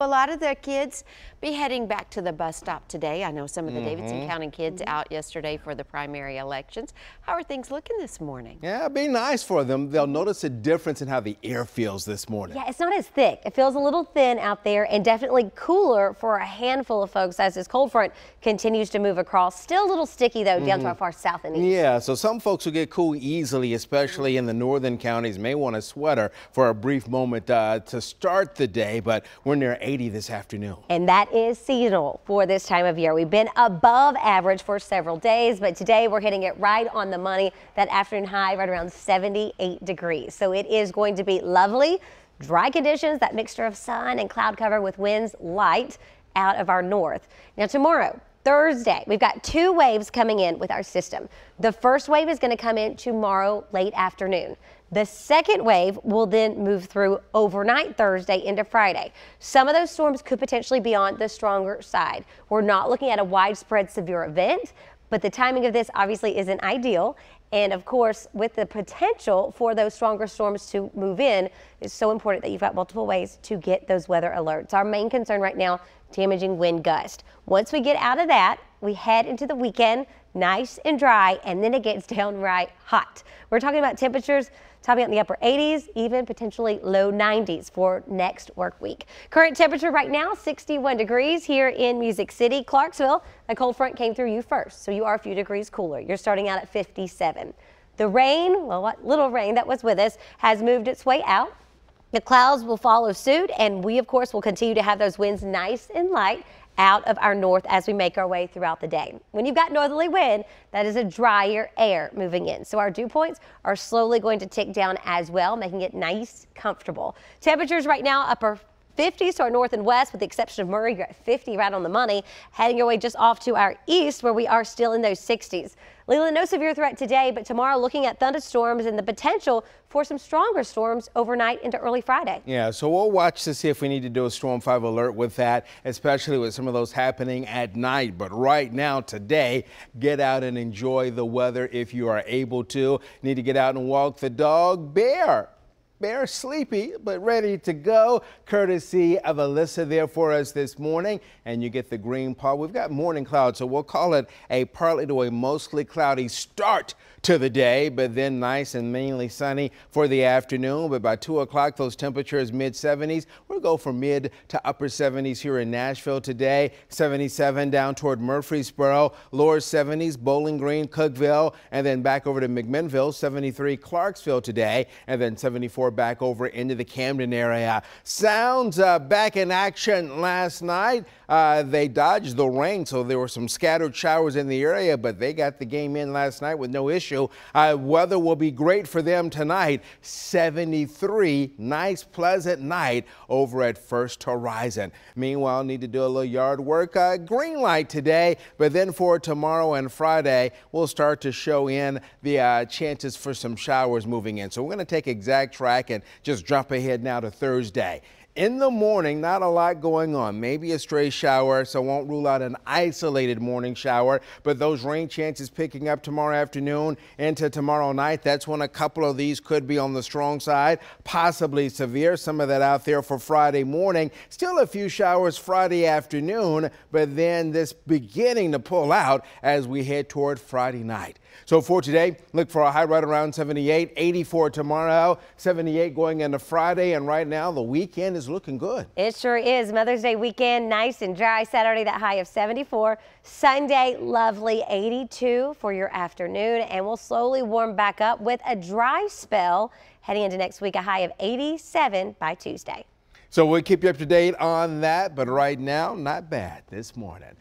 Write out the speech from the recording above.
A lot of the kids be heading back to the bus stop today. I know some of the Mm-hmm. Davidson County kids out yesterday for the primary elections. How are things looking this morning? Yeah, be nice for them. They'll notice a difference in how the air feels this morning. Yeah, it's not as thick. It feels a little thin out there and definitely cooler for a handful of folks as this cold front continues to move across. Still a little sticky though down to our far south and east. Yeah, so some folks who get cool easily, especially in the northern counties, may want a sweater for a brief moment uh, to start the day, but we're near 80 this afternoon. And that is seasonal for this time of year. We've been above average for several days, but today we're hitting it right on the money. That afternoon high right around 78 degrees. So it is going to be lovely, dry conditions, that mixture of sun and cloud cover with winds light out of our north. Now tomorrow, Thursday, we've got two waves coming in with our system. The first wave is going to come in tomorrow late afternoon. The second wave will then move through overnight Thursday into Friday. Some of those storms could potentially be on the stronger side. We're not looking at a widespread severe event, but the timing of this obviously isn't ideal. And of course, with the potential for those stronger storms to move in, it's so important that you've got multiple ways to get those weather alerts. Our main concern right now, damaging wind gust. Once we get out of that, we head into the weekend nice and dry, and then it gets downright hot. We're talking about temperatures topping out in the upper 80s, even potentially low 90s for next work week. Current temperature right now, 61 degrees here in Music City, Clarksville. The cold front came through you first, so you are a few degrees cooler. You're starting out at 57. The rain, well, what little rain that was with us, has moved its way out. The clouds will follow suit, and we, of course, will continue to have those winds nice and light out of our north as we make our way throughout the day. When you've got northerly wind, that is a drier air moving in. So our dew points are slowly going to tick down as well, making it nice, comfortable. Temperatures right now upper 50s to our north and west, with the exception of Murray, you're at 50 right on the money. Heading your way just off to our east, where we are still in those 60s. Lelan, no severe threat today, but tomorrow looking at thunderstorms and the potential for some stronger storms overnight into early Friday. Yeah, so we'll watch to see if we need to do a Storm 5 alert with that, especially with some of those happening at night. But right now, today, get out and enjoy the weather if you are able to. Need to get out and walk the dog. Bear Bear sleepy, but ready to go. Courtesy of Alyssa there for us this morning. And you get the green paw. We've got morning clouds, so we'll call it a partly to a mostly cloudy start to the day, but then nice and mainly sunny for the afternoon. But by 2 o'clock, those temperatures mid 70s. We'll go from mid to upper 70s here in Nashville today. 77 down toward Murfreesboro, lower 70s, Bowling Green, Cookeville, and then back over to McMinnville. 73 Clarksville today, and then 74 back over into the Camden area. Sounds uh, back in action last night. Uh, they dodged the rain, so there were some scattered showers in the area, but they got the game in last night with no issue. Uh, weather will be great for them tonight. 73, nice, pleasant night over at First Horizon. Meanwhile, need to do a little yard work. Uh, green light today, but then for tomorrow and Friday, we'll start to show in the uh, chances for some showers moving in. So we're going to take exact track and just jump ahead now to Thursday. In the morning, not a lot going on. Maybe a stray shower, so won't rule out an isolated morning shower. But those rain chances picking up tomorrow afternoon into tomorrow night. That's when a couple of these could be on the strong side, possibly severe. Some of that out there for Friday morning. Still a few showers Friday afternoon, but then this beginning to pull out as we head toward Friday night. So for today, look for a high right around 78, 84 tomorrow, 78 going into Friday, and right now the weekend is looking good. It sure is. Mother's Day weekend, nice and dry. Saturday, that high of 74. Sunday, lovely 82 for your afternoon. And we'll slowly warm back up with a dry spell heading into next week, a high of 87 by Tuesday. So we'll keep you up to date on that, but right now, not bad this morning.